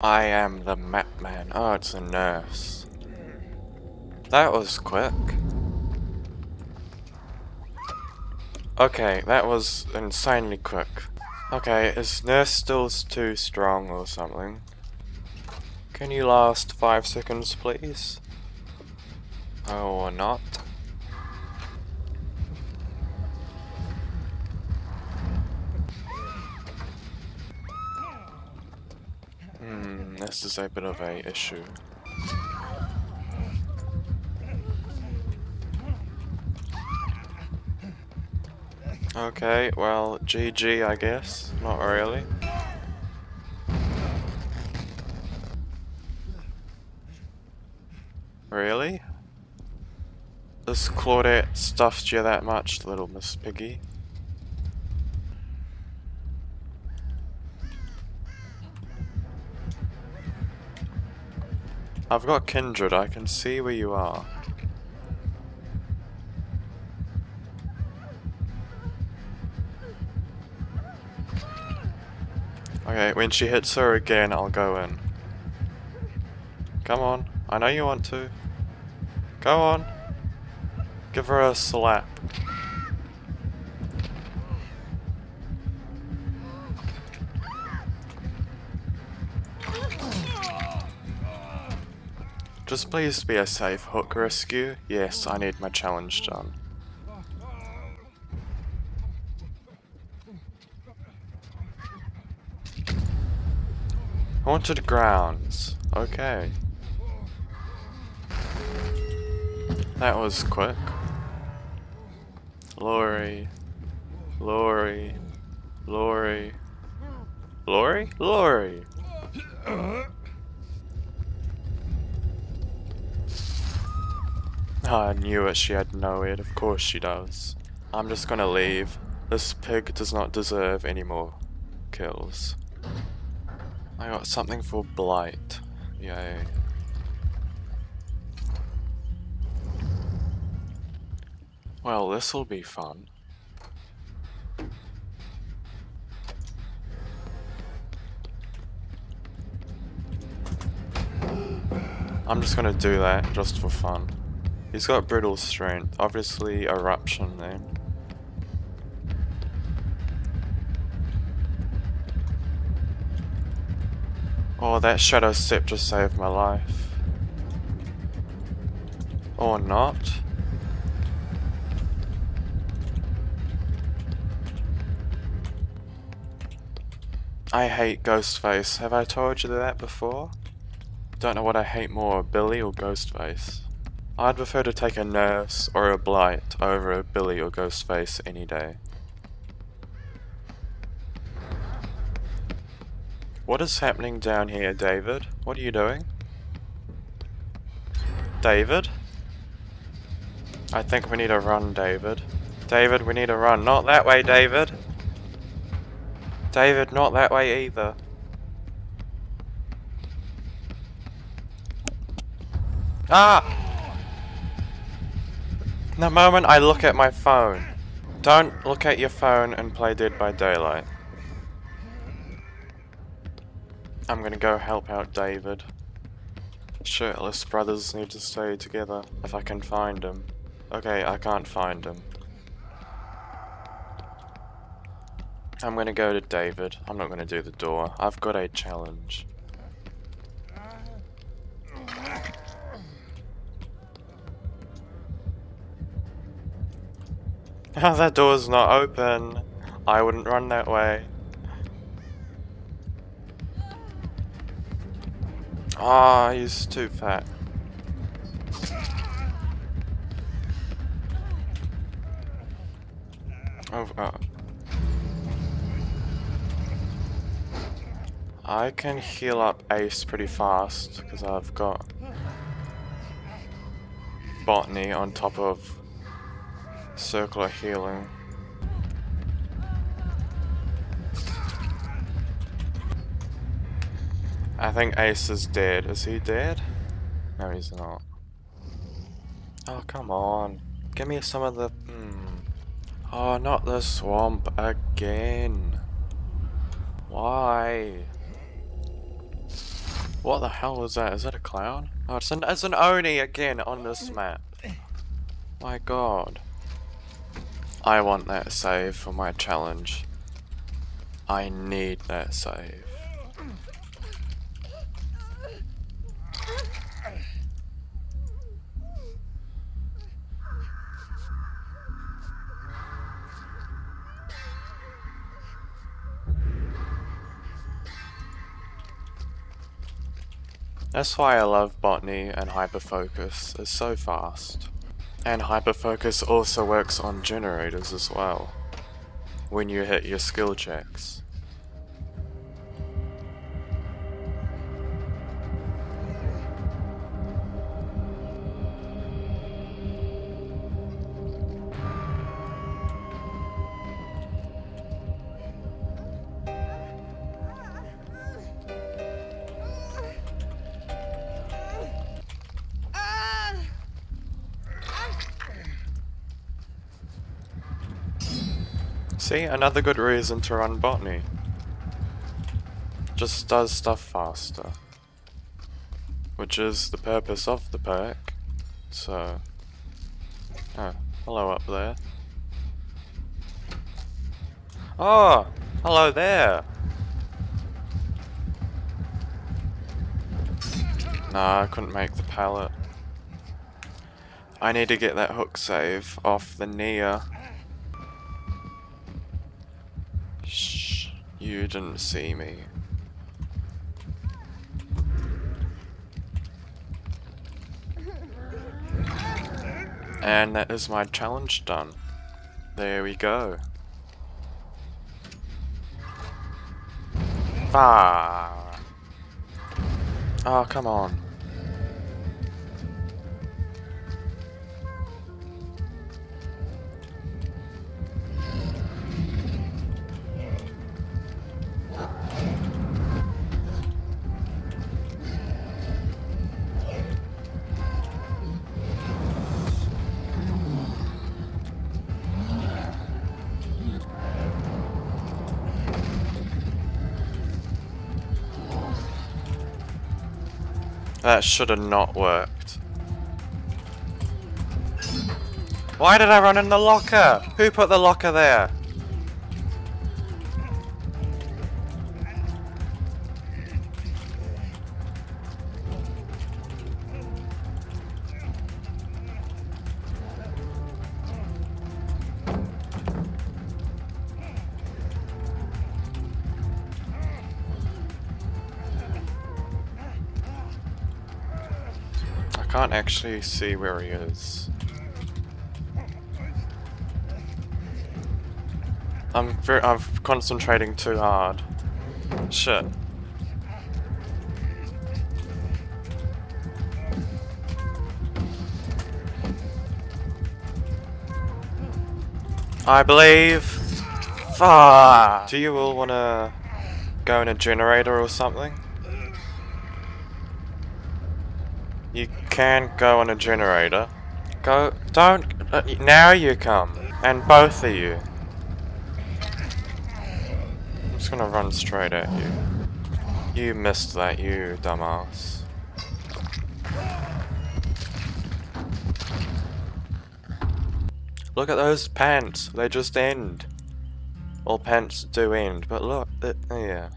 I am the map man. Oh, it's a nurse. That was quick. Okay, that was insanely quick. Okay, is nurse still too strong or something? Can you last five seconds, please? Oh, or not? This is a bit of a issue. Okay, well, GG I guess. Not really. Really? This Claudette stuffed you that much, little Miss Piggy? I've got Kindred, I can see where you are. Okay, when she hits her again, I'll go in. Come on, I know you want to. Go on. Give her a slap. Just please be a safe hook rescue. Yes, I need my challenge done. Haunted grounds. Okay. That was quick. Laurie. Laurie. Laurie. Laurie? Laurie! Ah, I knew it, she had NOED, of course she does. I'm just gonna leave. This pig does not deserve any more kills. I got something for Blight. Yay. Well, this'll be fun. I'm just gonna do that, just for fun. He's got brutal strength, obviously eruption then. Oh, that shadow step just saved my life. Or not. I hate Ghostface. Have I told you that before? Don't know what I hate more, Billy or Ghostface. I'd prefer to take a nurse or a blight over a Billy or Ghostface any day. What is happening down here, David? What are you doing? David? I think we need to run, David. David, we need to run. Not that way, David! David, not that way either. Ah! The moment I look at my phone. Don't look at your phone and play Dead by Daylight. I'm gonna go help out David. Shirtless brothers need to stay together if I can find him. Okay, I can't find him. I'm gonna go to David. I'm not gonna do the door. I've got a challenge. That door's not open. I wouldn't run that way. Ah, oh, he's too fat. Oh, uh. I can heal up Ace pretty fast because I've got Botany on top of circular healing. I think Ace is dead. Is he dead? No, he's not. Oh, come on. Give me some of the... Hmm. Oh, not the swamp again. Why? What the hell is that? Is that a clown? Oh, it's an, it's an Oni again on this map. My god. I want that save for my challenge. I need that save. That's why I love botany and hyperfocus, it's so fast. And hyperfocus also works on generators as well, when you hit your skill checks. See, another good reason to run botany. Just does stuff faster. Which is the purpose of the perk. So... Oh, hello up there. Oh! Hello there! Nah, I couldn't make the pallet. I need to get that hook save off the Nea. You didn't see me. And that is my challenge done. There we go. Ah. Oh, come on. That should have not worked. Why did I run in the locker? Who put the locker there? Can't actually see where he is. I'm very, I'm concentrating too hard. Shit. I believe. Fuck. Do you all wanna go in a generator or something? You can go on a generator. Go, don't, uh, now you come. And both of you. I'm just gonna run straight at you. You missed that, you dumbass. Look at those pants, they just end. All pants do end, but look, it, yeah.